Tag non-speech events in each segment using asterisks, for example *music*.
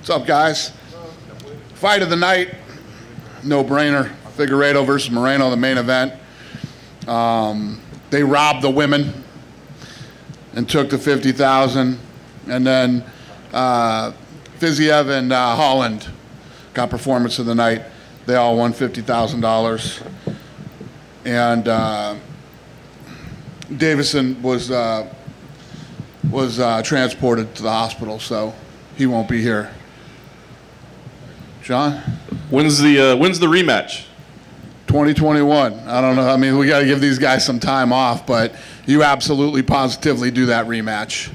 What's up, guys? Fight of the night, no brainer. Figueiredo versus Moreno, the main event. Um, they robbed the women and took the 50,000. And then uh, Fiziev and uh, Holland got performance of the night. They all won $50,000. And uh, Deiveson was, uh, was uh, transported to the hospital, so he won't be here. John? When's the uh, when's the rematch? 2021. I don't know. I mean, we got to give these guys some time off, but you absolutely positively do that rematch.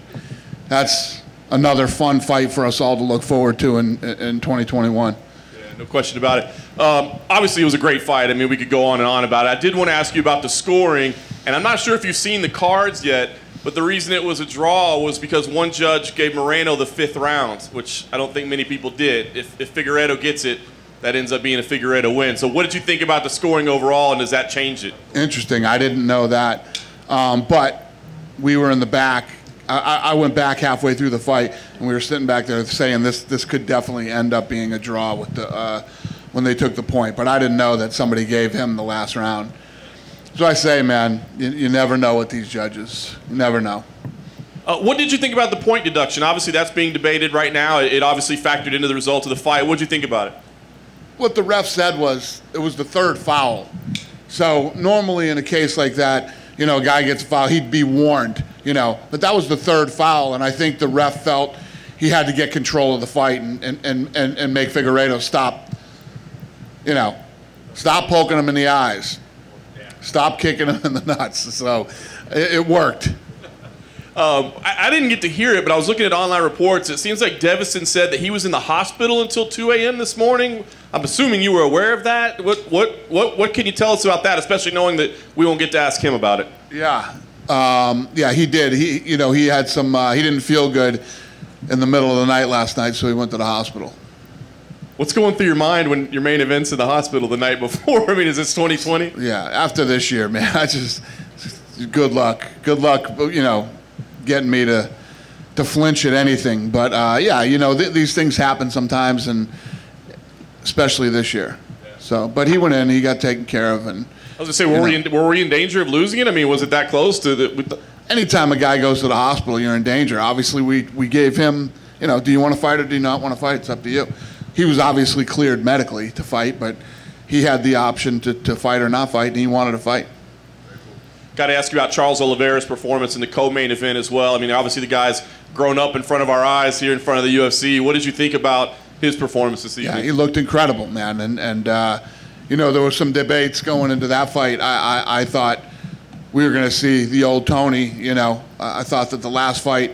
That's another fun fight for us all to look forward to in, in 2021. Yeah, no question about it. Um, obviously, it was a great fight. I mean, we could go on and on about it. I did want to ask you about the scoring, and I'm not sure if you've seen the cards yet, but the reason it was a draw was because one judge gave Moreno the fifth round, which I don't think many people did. If, if Figueiredo gets it, that ends up being a Figueiredo win. So, what did you think about the scoring overall, and does that change it? Interesting. I didn't know that. Um, but we were in the back. I, I, went back halfway through the fight, and we were sitting back there saying this this could definitely end up being a draw with the uh, when they took the point. But I didn't know that somebody gave him the last round. So I say, man, you, you never know with these judges. You never know. Uh, what did you think about the point deduction? Obviously, that's being debated right now. It, it obviously factored into the result of the fight. What did you think about it? what the ref said was it was the third foul. So normally in a case like that, you know, a guy gets a foul, he'd be warned, you know. But that was the third foul, and I think the ref felt he had to get control of the fight and, and, and, and, and make Figueiredo stop, you know, stop poking him in the eyes, stop kicking *laughs* him in the nuts. So it, it worked. Um, I, I, didn't get to hear it, but I was looking at online reports. It seems like Deiveson said that he was in the hospital until 2 a.m. this morning. I'm assuming you were aware of that. What, what, what, what can you tell us about that, especially knowing that we won't get to ask him about it? Yeah, um, yeah, he did. He, you know, he had some. Uh, he didn't feel good in the middle of the night last night, so he went to the hospital. What's going through your mind when your main event's in the hospital the night before? *laughs* I mean, is this 2020? Yeah, after this year, man. I just, good luck. Good luck. You know, getting me to to flinch at anything. But uh, yeah, you know th- these things happen sometimes, and especially this year. So, but he went in, he got taken care of, and. I was gonna say, were we, in, were we in danger of losing it? I mean, was it that close to the? the Anytime a guy goes to the hospital, you're in danger. Obviously, we we gave him, you know, do you want to fight or do you not want to fight? It's up to you. He was obviously cleared medically to fight, but he had the option to, to fight or not fight, and he wanted to fight. Got to ask you about Charles Oliveira's performance in the co-main event as well. I mean, obviously the guy's grown up in front of our eyes here in front of the UFC. What did you think about his performance this evening? Yeah, he looked incredible, man. And and uh, you know there were some debates going into that fight. I I, I thought we were going to see the old Tony. You know, I thought that the last fight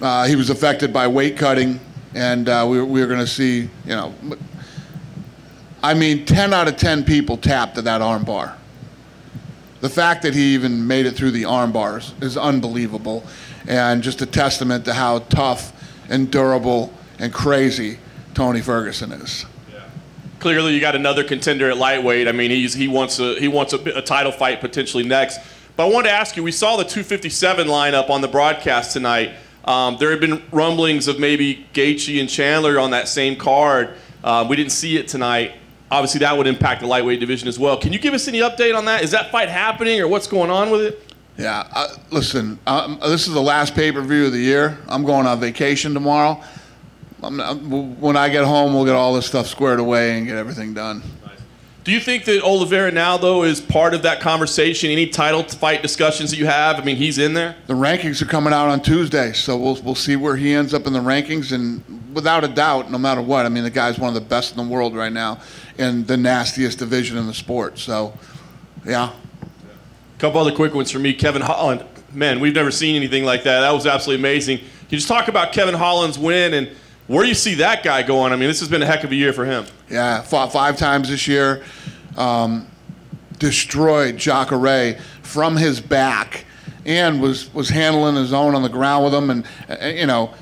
uh, he was affected by weight cutting, and uh, we, we were going to see you know. I mean, 10 out of 10 people tapped to that armbar the fact that he even made it through the arm bars is unbelievable and just a testament to how tough and durable and crazy Tony Ferguson is. Clearly, you got another contender at lightweight. I mean, he's, he wants, a, he wants a, a title fight potentially next. But I wanted to ask you we saw the 257 lineup on the broadcast tonight. Um, there have been rumblings of maybe Gaethje and Chandler on that same card. Um, we didn't see it tonight obviously that would impact the lightweight division as well. Can you give us any update on that? Is that fight happening or what's going on with it? Yeah, uh, listen, um, this is the last pay per view of the year. I'm going on vacation tomorrow. I'm, I'm, when I get home, we'll get all this stuff squared away and get everything done. Do you think that Oliveira now, though, is part of that conversation? Any title fight discussions that you have? I mean, he's in there. The rankings are coming out on Tuesday, so we'll we'll see where he ends up in the rankings. And without a doubt, no matter what, I mean, the guy's one of the best in the world right now, in the nastiest division in the sport. So, yeah. A couple other quick ones for me. Kevin Holland, man, we've never seen anything like that. That was absolutely amazing. Can you just talk about Kevin Holland's win and where do you see that guy going? I mean, this has been a heck of a year for him. Yeah, fought five times this year. Um, destroyed Jacare from his back and was, was handling his own on the ground with him. And, you know,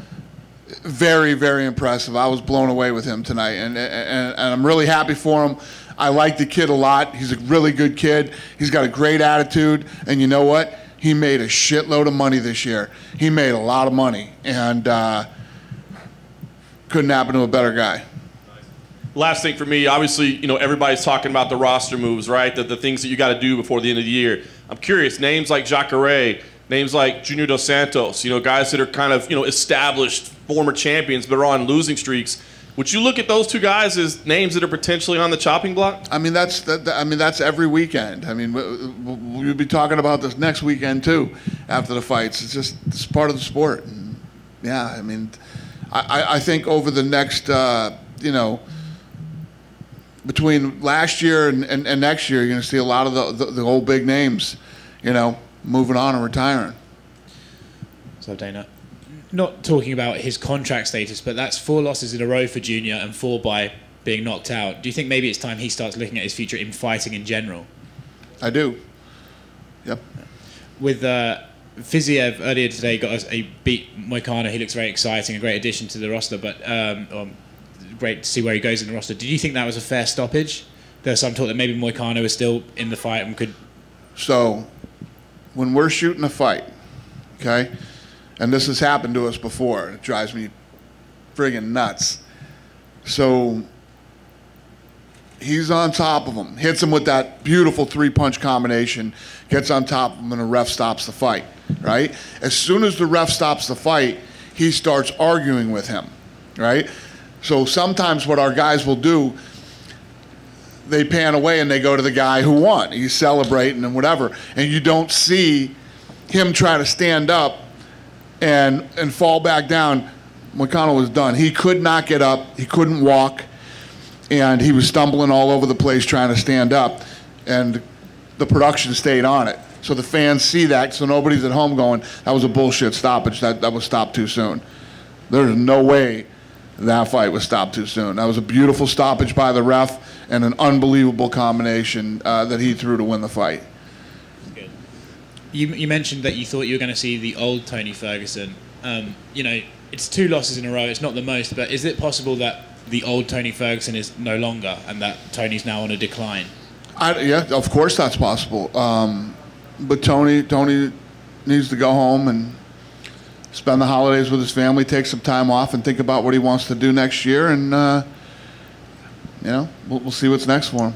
very, very impressive. I was blown away with him tonight, and, and, and I'm really happy for him. I like the kid a lot. He's a really good kid. He's got a great attitude, and you know what? He made a shitload of money this year. He made a lot of money, and uh, couldn't happen to a better guy. Last thing for me, obviously, you know, everybody's talking about the roster moves, right? The, the things that you got to do before the end of the year. I'm curious, names like Jacare, names like Junior Dos Santos, you know, guys that are kind of, you know, established former champions but are on losing streaks. Would you look at those two guys as names that are potentially on the chopping block? I mean, that's that, I mean, that's every weekend. I mean, we- we- we'll be talking about this next weekend too, after the fights. It's just it's part of the sport. And yeah, I mean, I, I- think over the next, uh, you know, between last year and, and, and next year, you're going to see a lot of the, the, the old big names, you know, moving on and retiring. So Dana, not talking about his contract status, but that's four losses in a row for Junior and four by being knocked out. Do you think maybe it's time he starts looking at his future in fighting in general? I do. Yep. With uh, Fiziev earlier today got us a beat Moicano. He looks very exciting, a great addition to the roster, but um, um, great to see where he goes in the roster. Did you think that was a fair stoppage? There's some talk that maybe Moicano is still in the fight and could. So, when we're shooting a fight, okay, and this has happened to us before, it drives me friggin' nuts. So, he's on top of him, hits him with that beautiful three punch combination, gets on top of him, and the ref stops the fight, right? As soon as the ref stops the fight, he starts arguing with him, right? So, sometimes what our guys will do, they pan away and they go to the guy who won. He's celebrating and whatever. And you don't see him try to stand up and and fall back down. Moicano was done. He could not get up. He couldn't walk. And he was stumbling all over the place trying to stand up. And the production stayed on it. So the fans see that, so nobody's at home going, that was a bullshit stoppage. That, that was stopped too soon. There's no way that fight was stopped too soon. That was a beautiful stoppage by the ref and an unbelievable combination uh, that he threw to win the fight. You, you mentioned that you thought you were going to see the old Tony Ferguson. Um, you know, it's two losses in a row. It's not the most, but is it possible that the old Tony Ferguson is no longer and that Tony's now on a decline? I, yeah, of course that's possible. Um, but Tony, Tony needs to go home and spend the holidays with his family, take some time off, and think about what he wants to do next year. And uh, you know, we'll, we'll see what's next for him.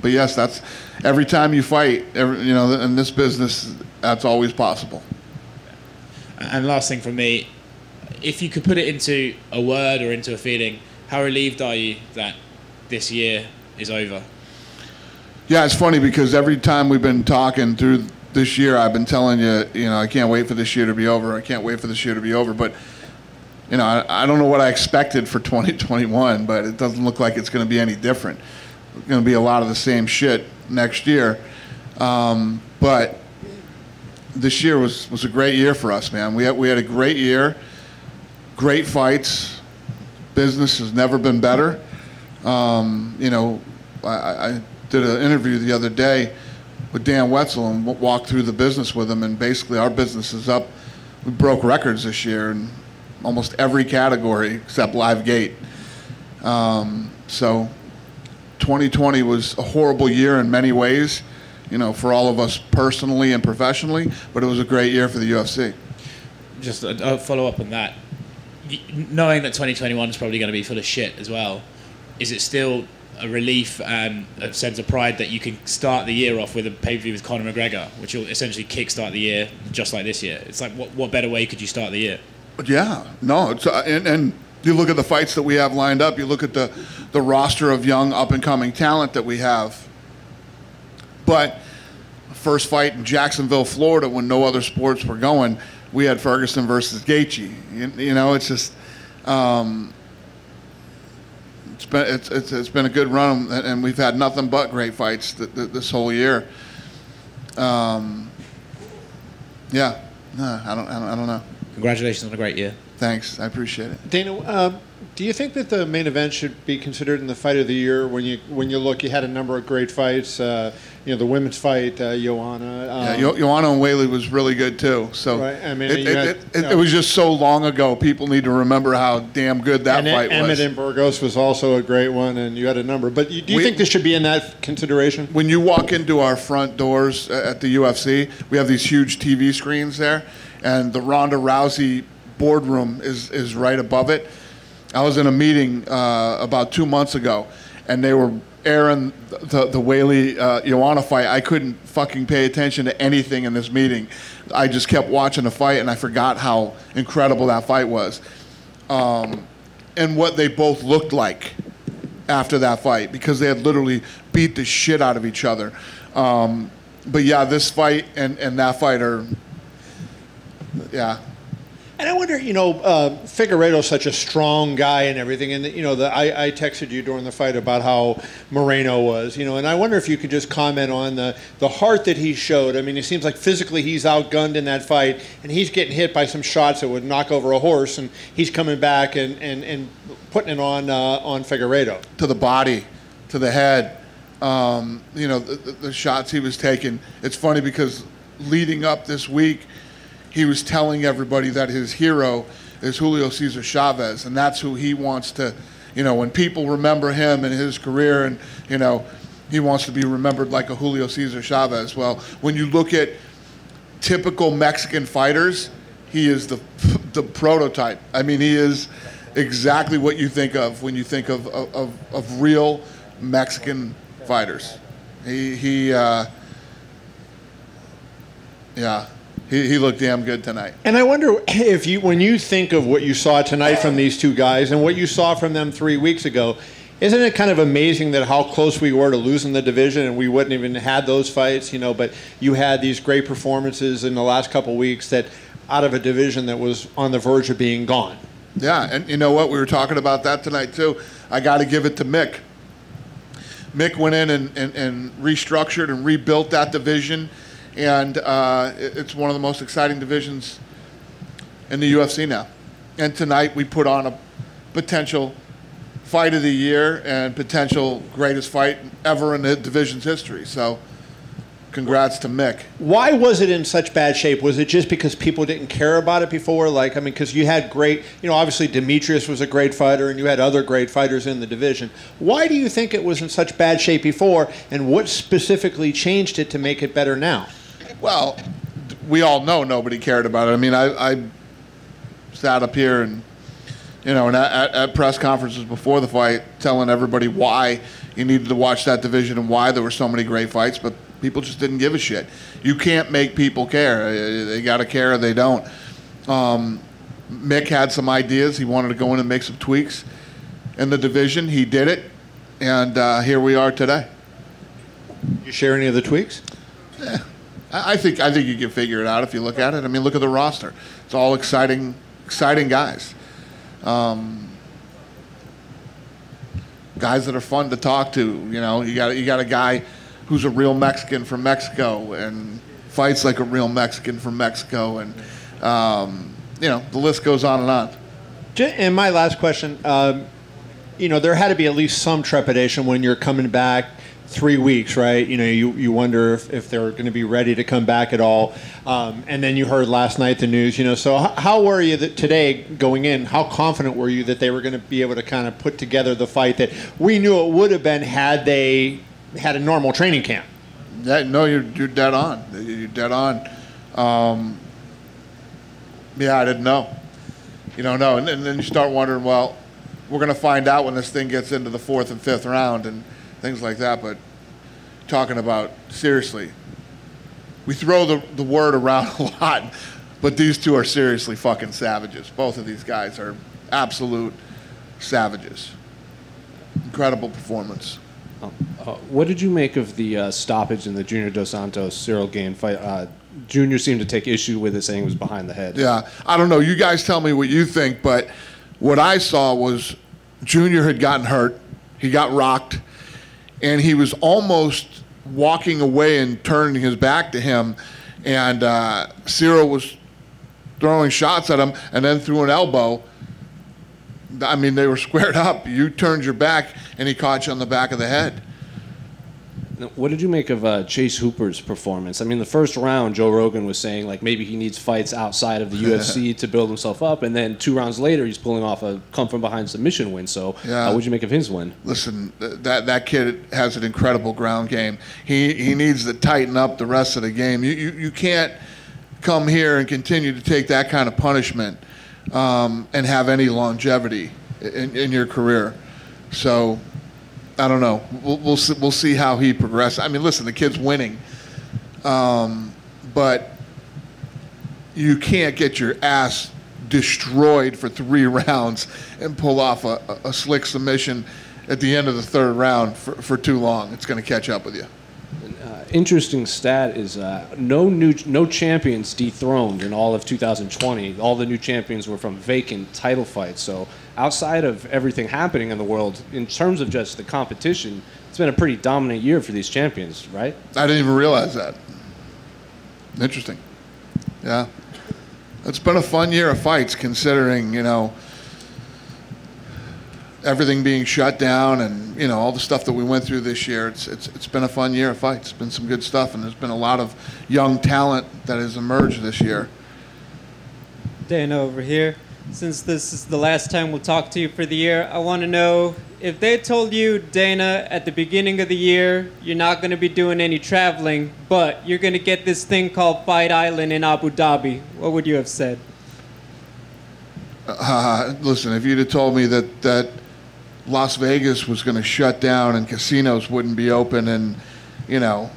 But yes, that's every time you fight, every, you know, in this business, that's always possible. And last thing from me, if you could put it into a word or into a feeling, how relieved are you that this year is over? Yeah, it's funny because every time we've been talking through this year, I've been telling you, you know, I can't wait for this year to be over. I can't wait for this year to be over. But, you know, I, I don't know what I expected for *laughs* 2021, but it doesn't look like it's going to be any different. It's going to be a lot of the same shit next year. Um, but this year was, was a great year for us, man. We had, we had a great year, great fights. Business has never been better. Um, you know, I, I did an interview the other day with Dan Wetzel and walked through the business with him, and basically our business is up. We broke records this year in almost every category except live gate. Um, so 2020 was a horrible year in many ways, you know, for all of us personally and professionally, but it was a great year for the UFC. Just a, a follow up on that. Knowing that 2021 is probably going to be full of shit as well, is it still a relief and a sense of pride that you can start the year off with a pay per view with Conor McGregor, which will essentially kickstart the year just like this year? It's like, what, what better way could you start the year? Yeah, no, it's, uh, and, and you look at the fights that we have lined up. You look at the the roster of young up and coming talent that we have. But first fight in Jacksonville, Florida, when no other sports were going, we had Ferguson versus Gaethje. You, you know, it's just. Um, it's been it's, it's, it's been a good run, and and we've had nothing but great fights th- th- this whole year. Um, yeah, no, I don't, I don't, I don't know. Congratulations on a great year. Thanks, I appreciate it. Dana, um, do you think that the main event should be considered in the fight of the year? When you when you look, you had a number of great fights. Uh, you know, the women's fight, uh, Joanna. Um, Yeah, Yo- Joanna and Weili was really good too. So Right, I mean, it, it, had- it, you it, know- it was just so long ago. People need to remember how damn good that fight Emmett was. and Burgos was also a great one, and you had a number. But you, do you We- think this should be in that consideration? when you walk into our front doors at the UFC, we have these huge TV screens there, and the Ronda Rousey boardroom is is right above it. I was in a meeting uh, about two months ago, and they were airing the the Weili uh, Joanna fight. I couldn't fucking pay attention to anything in this meeting. I just kept watching the fight, and I forgot how incredible that fight was, um, and what they both looked like after that fight because they had literally beat the shit out of each other. Um, but yeah, this fight and, and that fight are, yeah, And I wonder, you know, uh, Figueiredo's such a strong guy and everything, and you know, the, I, I texted you during the fight about how Moreno was, you know, and I wonder if you could just comment on the the heart that he showed. I mean, it seems like physically he's outgunned in that fight, and he's getting hit by some shots that would knock over a horse, and he's coming back and and, and putting it on uh, on Figueredo. to the body, to the head. Um, you know, the, the, the shots he was taking. It's funny because leading up this week, he was telling everybody that his hero is Julio Cesar Chavez, and that's who he wants to, you know, when people remember him and his career, and you know, he wants to be remembered like a Julio Cesar Chavez. Well, when you look at typical Mexican fighters, he is the *laughs* the prototype. I mean, he is exactly what you think of when you think of of, of, real Mexican fighters. He he uh, yeah. He, he looked damn good tonight. And I wonder *clears throat* if you, when you think of what you saw tonight from these two guys and what you saw from them three weeks ago, isn't it kind of amazing that how close we were to losing the division and we wouldn't even had those fights, you know? But you had these great performances in the last couple weeks that out of a division that was on the verge of being gone. Yeah, and you know what? We were talking about that tonight too. I got to give it to Mick. Mick went in and, and, and restructured and rebuilt that division, and uh, it- it's one of the most exciting divisions in the UFC now. And tonight we put on a potential fight of the year and potential greatest fight ever in the division's history. So, congrats to Mick. Why was it in such bad shape? Was it just because people didn't care about it before? Like, I mean, because you had great, you know, obviously Demetrius was a great fighter and you had other great fighters in the division. Why do you think it was in such bad shape before and what specifically changed it to make it better now? Well, we all know nobody cared about it. I mean, I, I sat up here and, you know, and at, at, press conferences before the fight, telling everybody why you needed to watch that division and why there were so many great fights, but people just didn't give a shit. You can't make people care. Uh, They got to care or they don't. Um, Mick had some ideas. He wanted to go in and make some tweaks in the division. He did it, and uh, here we are today. You share any of the tweaks? I I think I think you can figure it out if you look at it. I mean, look at the roster; it's all exciting, exciting guys, um, guys that are fun to talk to. You know, you got you got a guy who's a real Mexican from Mexico and fights like a real Mexican from Mexico, and um, you know the list goes on and on. And my last question, um, you know, there had to be at least some trepidation when you're coming back three weeks, right? You know, you, you wonder if, if they're going to be ready to come back at all. Um, and then you heard last night the news, you know, so h- how were you that today going in? How confident were you that they were going to be able to kind of put together the fight that we knew it would have been had they had a normal training camp? Yeah, no, you're, you're dead on. You're dead on. Um, yeah, I didn't know. You don't know. And, and then you start wondering, well, we're going to find out when this thing gets into the fourth and fifth round and things like that. But talking about, seriously, we throw the, the word around *laughs* a lot, but these two are seriously fucking savages. Both of these guys are absolute savages. Incredible performance. Uh, what did you make of the uh, stoppage in the Junior Dos Santos Ciryl Gane fight? Uh, Junior seemed to take issue with it, saying it was behind the head. Yeah, I don't know. You guys tell me what you think, but what I saw was Junior had gotten hurt. He got rocked, and he was almost walking away and turning his back to him. And uh, Ciryl was throwing shots at him and then threw an elbow. I mean, they were *laughs* squared up. You turned your back, and he caught you on the back of the head. What did you make of uh, Chase Hooper's performance? I mean, the first round, Joe Rogan was saying like maybe he needs fights outside of the *laughs* UFC to build himself up, and then two rounds later, he's pulling off a come from behind submission win. So, Yeah. uh, what did you make of his win? listen, that that kid has an incredible ground game. He he needs to tighten up the rest of the game. You you, you can't come here and continue to take that kind of punishment um, and have any longevity. in, in your career. So I don't know. We'll we'll see, we'll see how he progresses. I mean, listen, the kid's winning, um, but you can't get your ass destroyed for three *laughs* rounds and pull off a, a, slick submission at the end of the third round for, for too long. It's going to catch up with you. Interesting stat is uh, no new no champions dethroned in all of 2020. All the new champions were from vacant title fights. So outside of everything happening in the world, in terms of just the competition, it's been a pretty dominant year for these champions, right? I didn't even realize that. Interesting. Yeah. It's been a fun year of fights considering, you know, everything being shut down and, you know, all the stuff that we went through this year. It's, it's, it's been a fun year of fights. It's been some good stuff, and there's been a lot of young talent that has emerged this year. Dana over here. Since this is the last time we'll talk to you for the year, I want to know if they told you, Dana, at the beginning of the year, you're not going to be doing any traveling, but you're going to get this thing called Fight Island in Abu Dhabi, what would you have said? Uh, listen, if you'd have told me that, that Las Vegas was going to shut down and casinos wouldn't be open, and, you know,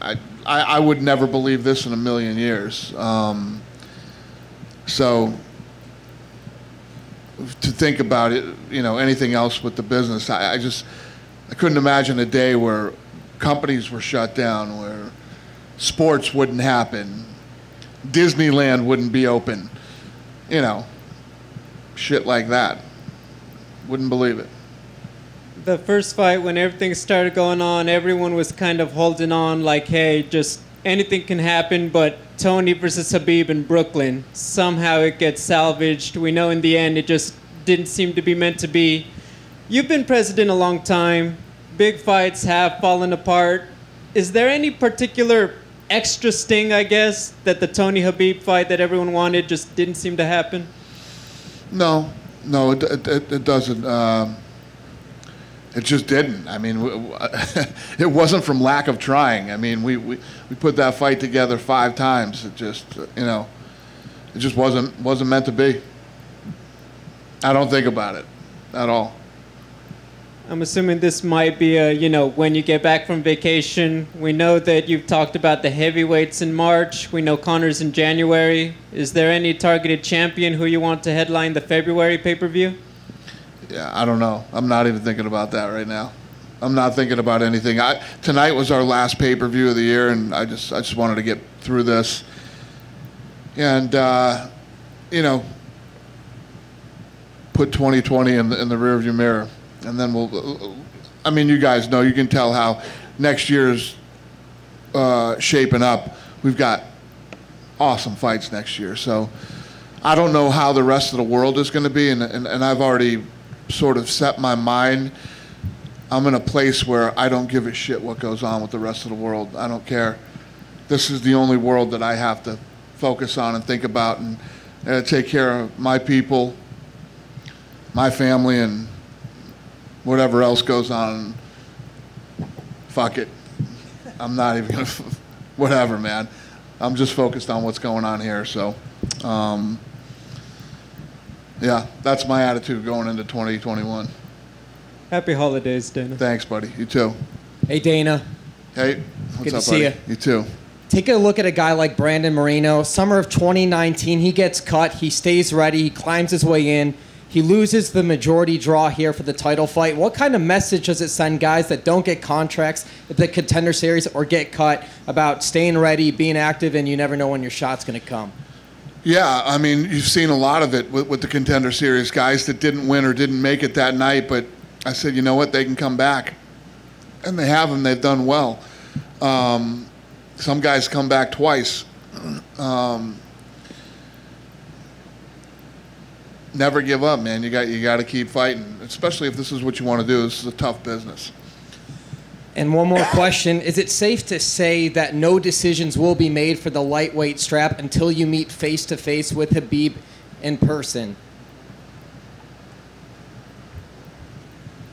I, I, I would never believe this in a million years. Um, so to think about it, you know, anything else with the business, I, I just I couldn't imagine a day where companies were shut down, where sports wouldn't happen, Disneyland wouldn't be open, you know, shit like that. Wouldn't believe it. The first fight, when everything started going on, everyone was kind of holding on, like, hey, just anything can happen, but Tony versus Khabib in Brooklyn, somehow it gets salvaged. We know in the end it just didn't seem to be meant to be. You've been president a long time. Big fights have fallen apart. Is there any particular extra sting, I guess, that the Tony Khabib fight that everyone wanted just didn't seem to happen? No, no, it, it, it, doesn't. Um, it just didn't. I mean, *laughs* it wasn't from lack of trying. I mean, we, we, we put that fight together five times. It just, uh, you know, it just wasn't wasn't meant to be. I don't think about it at all. I'm assuming this might be a, you know, when you get back from vacation. We know that you've talked about the heavyweights in March. We know Conor's in January. Is there any targeted champion who you want to headline the February pay per view? Yeah, I don't know. I'm not even thinking about that right now. I'm not thinking about anything. I, tonight was our last pay per view of the year, and I just I just wanted to get through this. And uh, you know, put 2020 in the in the rearview mirror, and then we'll. I mean, you guys know. You can tell how next year's uh, shaping up. We've got awesome fights next year, so. I don't know how the rest of the world is going to be, and, and, and I've already sort of set my mind. I'm in a place where I don't give a shit what goes on with the rest of the world. I don't care. This is the only world that I have to focus on and think about and uh, take care of my people, my family, and whatever else goes on. Fuck it. I'm not even gonna. *laughs* Whatever, man. I'm just focused on what's going on here. So, um, yeah, that's my attitude going into 2021. Happy holidays, Dana. Thanks, buddy. You too. Hey, Dana. Hey, what's Good to see buddy? ya. You too. Take a look at a guy like Brandon Moreno. Summer of 2019, he gets cut. He stays ready. He climbs his way in. He loses the majority draw here for the title fight. What kind of message does it send guys that don't get contracts at the contender series or get cut about staying ready, being active, and you never know when your shot's going to come? Yeah, I mean, you've seen a lot of it with, with the contender series, guys that didn't win or didn't make it that night, but I said, you know what, they can come back. And they have, and they've done well. Um, some guys come back twice. Um, never give up, man. You got you got to keep fighting, especially if this is what you want to do. This is a tough business. And one more question. Is it safe to say that no decisions will be made for the lightweight strap until you meet face to face with Khabib in person?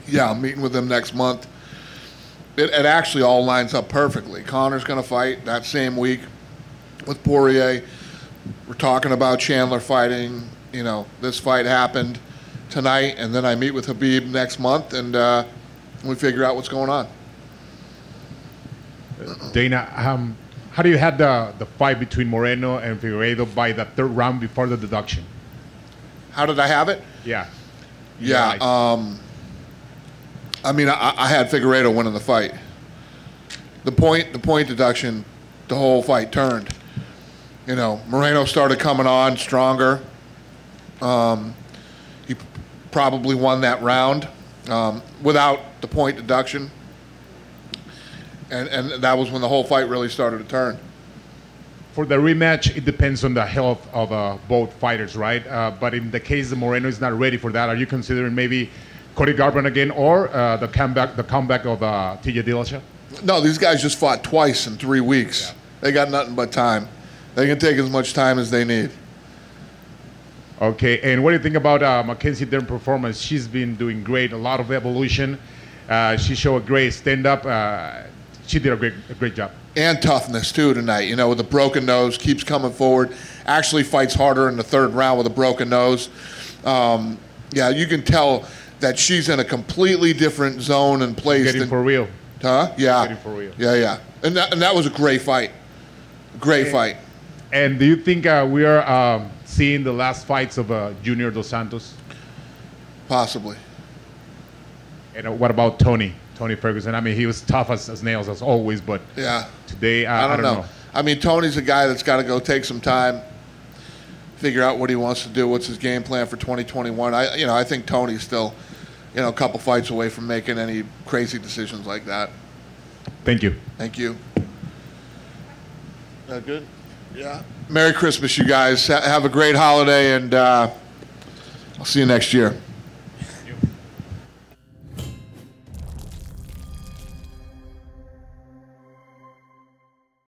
Yeah, I'm meeting with him next month. It, it actually all lines up perfectly. Conor's going to fight that same week with Poirier. We're talking about Chandler fighting. You know, this fight happened tonight, and then I meet with Khabib next month, and uh, we figure out what's going on. Dana, um, how do you had the, the fight between Moreno and Figueiredo by the third round before the deduction? How did I have it? Yeah. Yeah, um, I mean, I, I had Figueiredo winning the fight. The point, the point deduction, the whole fight turned. You know, Moreno started coming on stronger. Um, he probably won that round um, without the point deduction, and and that was when the whole fight really started to turn. For the rematch, it depends on the health of uh, both fighters, right? Uh, but in the case that Moreno is not ready for that, are you considering maybe Cody Garbrandt again or uh, the comeback the comeback of uh, TJ Dillashaw? No, these guys just fought twice in three weeks. They got nothing but time. They can take as much time as they need. Okay, and what do you think about uh, Mackenzie Dern performance? She's been doing great, a lot of evolution. Uh, she showed a great stand up. Uh, she did a great, a great job. and toughness too tonight. You know, with a broken nose, keeps coming forward. Actually, fights harder in the third round with a broken nose. Um, yeah, you can tell that she's in a completely different zone and place. Getting than, for real. huh? Yeah. Getting for real. Yeah, yeah. And that, and that was a great fight. Great fight. And do you think uh, we are um, seeing the last fights of uh, Junior Dos Santos? Possibly. And uh, what about Tony? Tony Ferguson. I mean, he was tough as, as nails as always, but Yeah. today uh, I don't, know. I mean, Tony's a guy that's got to go take some time, figure out what he wants to do. What's his game plan for 2021? I, you know, I think Tony's still, you know, a couple fights away from making any crazy decisions like that. Thank you. Thank you. That good? Yeah. Merry Christmas, you guys. Have a great holiday, and uh, I'll see you next year.